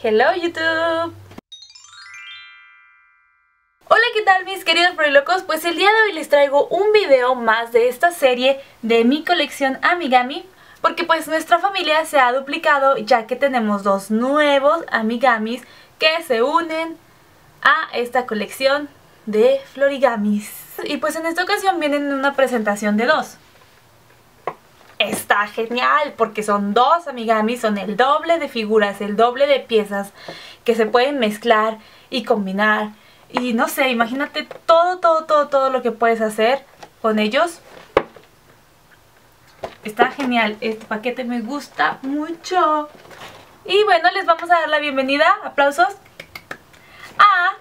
Hello YouTube. Hola, ¿qué tal mis queridos locos? Pues el día de hoy les traigo un video más de esta serie de mi colección Amigami porque pues nuestra familia se ha duplicado ya que tenemos dos nuevos Amigamis que se unen a esta colección de Florigamis. Y pues en esta ocasión vienen en una presentación de dos. Genial porque son dos Amigamis, son el doble de figuras, el doble de piezas que se pueden mezclar y combinar. Y no sé, imagínate todo, todo, todo, todo lo que puedes hacer con ellos. Está genial, este paquete me gusta mucho. Y bueno, les vamos a dar la bienvenida, aplausos, a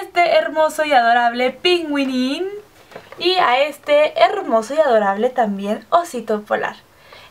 este hermoso y adorable pingüinín y a este hermoso y adorable también osito polar.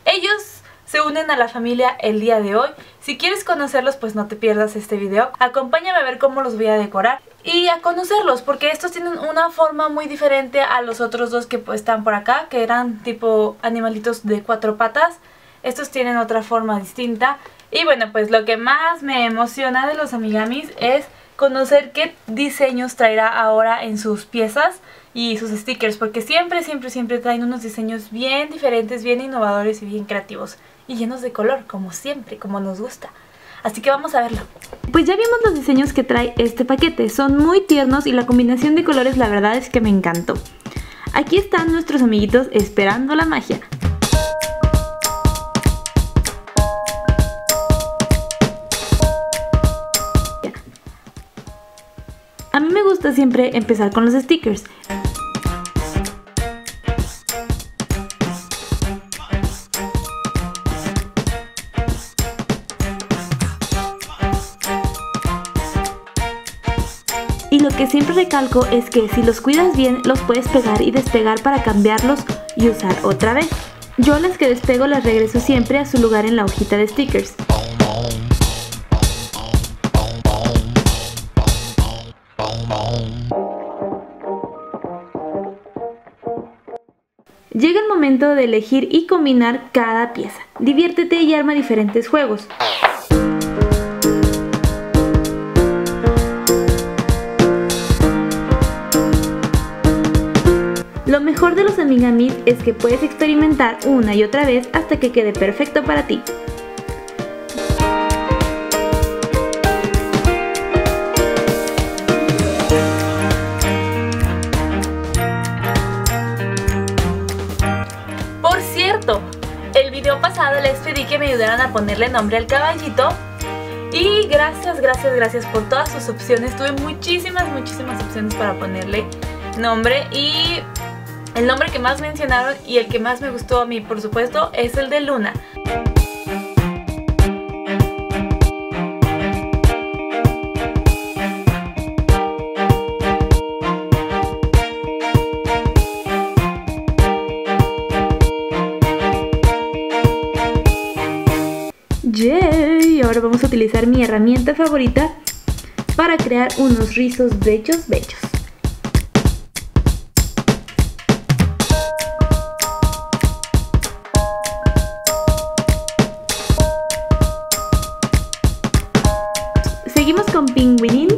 Ellos se unen a la familia el día de hoy. Si quieres conocerlos, pues no te pierdas este video. Acompáñame a ver cómo los voy a decorar y a conocerlos, porque estos tienen una forma muy diferente a los otros dos que pues, están por acá, que eran tipo animalitos de cuatro patas. Estos tienen otra forma distinta. Y bueno, pues lo que más me emociona de los amigamis es conocer qué diseños traerá ahora en sus piezas y sus stickers, porque siempre, siempre, siempre traen unos diseños bien diferentes, bien innovadores y bien creativos y llenos de color, como siempre, como nos gusta. Así que vamos a verlo. Pues ya vimos los diseños que trae este paquete, son muy tiernos y la combinación de colores la verdad es que me encantó. Aquí están nuestros amiguitos esperando la magia. Siempre empezar con los stickers. Y lo que siempre recalco es que si los cuidas bien los puedes pegar y despegar para cambiarlos y usar otra vez. Yo las que despego las regreso siempre a su lugar en la hojita de stickers. Llega el momento de elegir y combinar cada pieza. Diviértete y arma diferentes juegos. Lo mejor de los Amigamis es que puedes experimentar una y otra vez hasta que quede perfecto para ti. El video pasado les pedí que me ayudaran a ponerle nombre al caballito y gracias, gracias, gracias por todas sus opciones. Tuve muchísimas, muchísimas opciones para ponerle nombre y el nombre que más mencionaron y el que más me gustó a mí, por supuesto, es el de Luna. Vamos a utilizar mi herramienta favorita para crear unos rizos bellos bellos. Seguimos con pingüinín.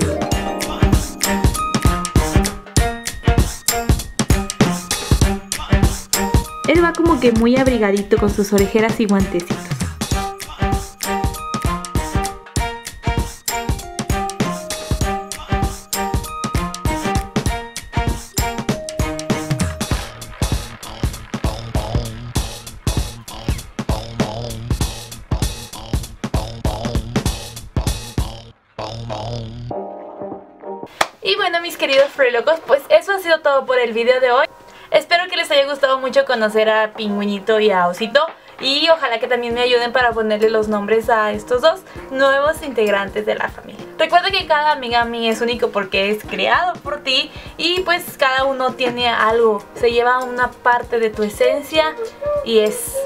Él va como que muy abrigadito con sus orejeras y guantecitos. Bueno mis queridos locos, pues eso ha sido todo por el video de hoy. Espero que les haya gustado mucho conocer a Pingüinito y a Osito. Y ojalá que también me ayuden para ponerle los nombres a estos dos nuevos integrantes de la familia. Recuerda que cada Amigami es único porque es creado por ti y pues cada uno tiene algo, se lleva una parte de tu esencia y es,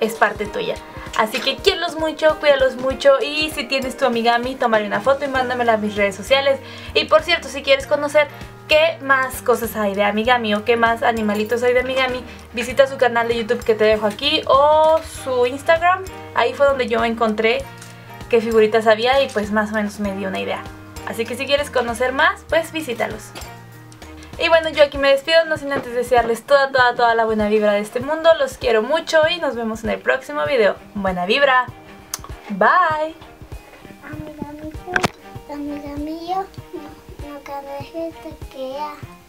es parte tuya. Así que quiérelos mucho, cuídalos mucho y si tienes tu Amigami, tómale una foto y mándamela a mis redes sociales. Y por cierto, si quieres conocer qué más cosas hay de Amigami o qué más animalitos hay de Amigami, visita su canal de YouTube que te dejo aquí o su Instagram. Ahí fue donde yo encontré qué figuritas había y pues más o menos me dio una idea. Así que si quieres conocer más, pues visítalos. Y bueno, yo aquí me despido, no sin antes desearles toda, toda, toda la buena vibra de este mundo. Los quiero mucho y nos vemos en el próximo video. Buena vibra. Bye. Amiga, amigo, amiga mío, no, no que